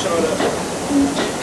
shot up.